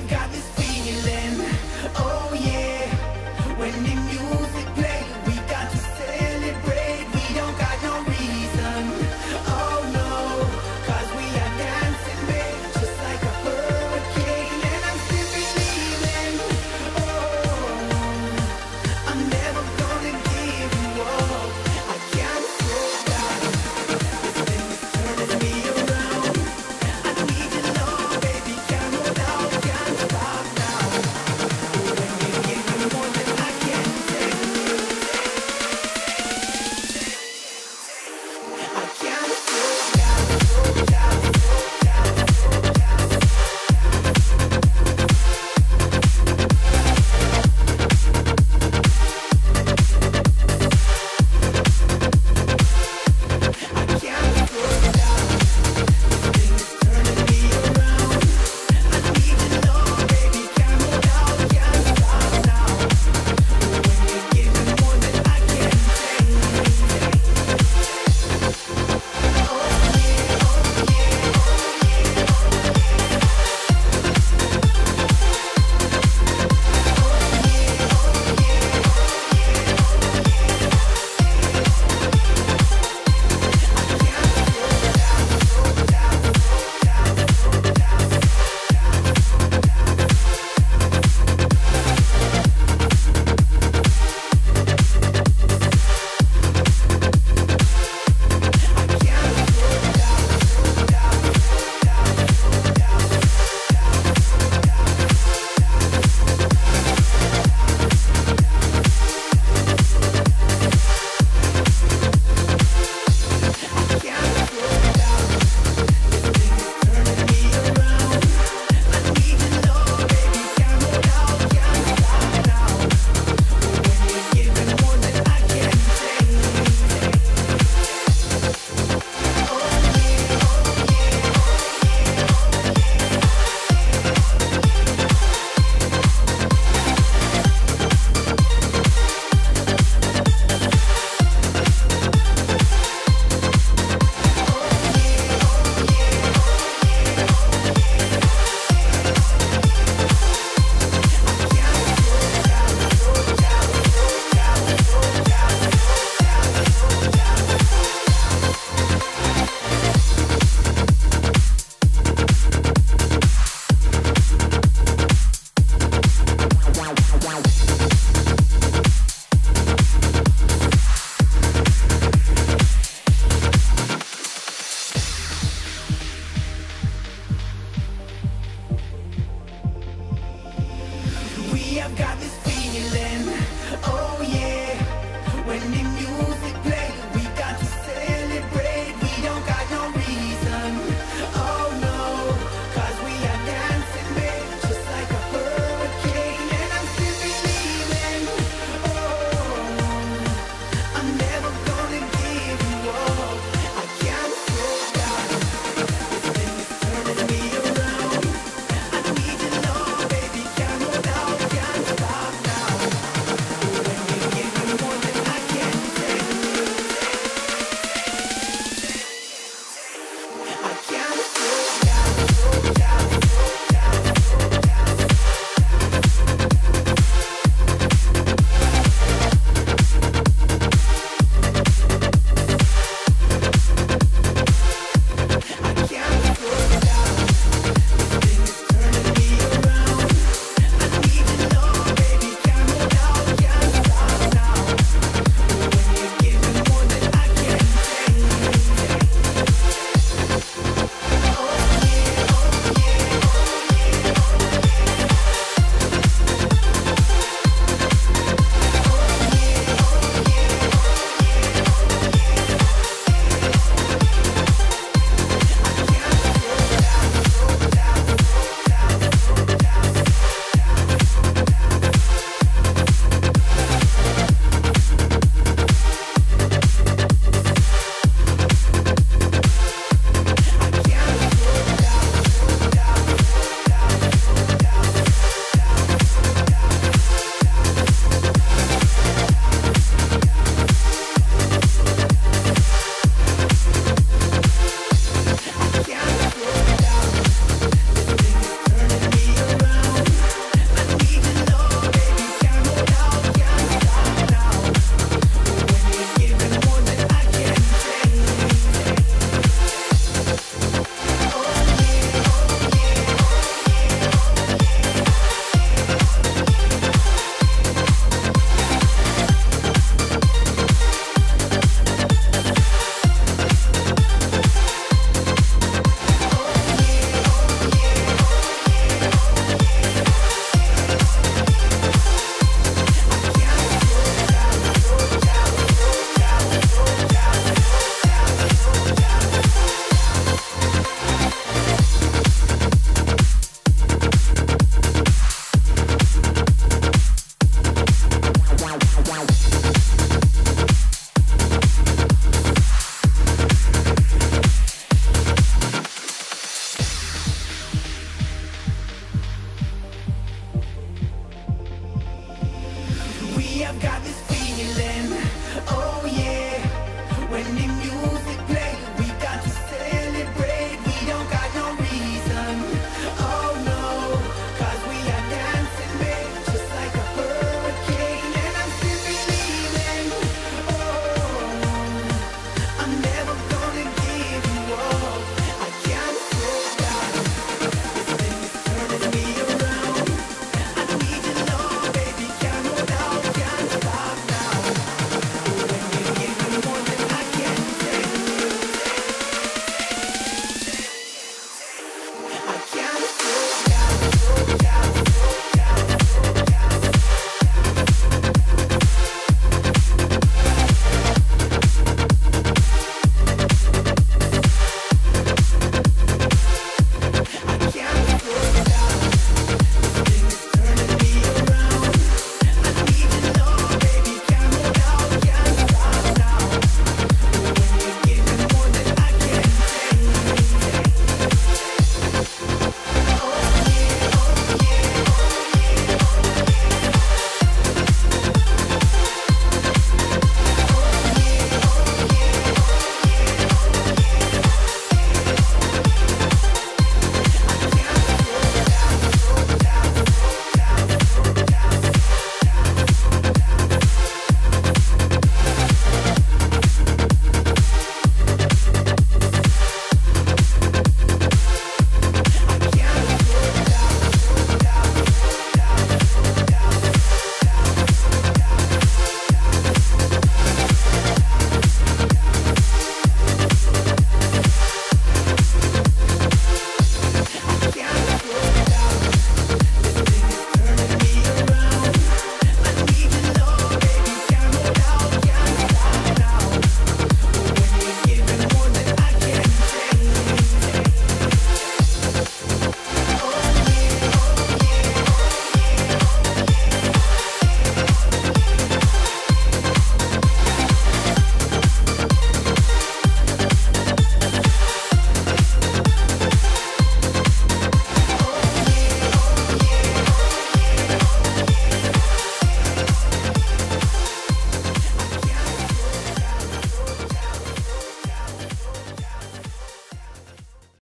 I've got this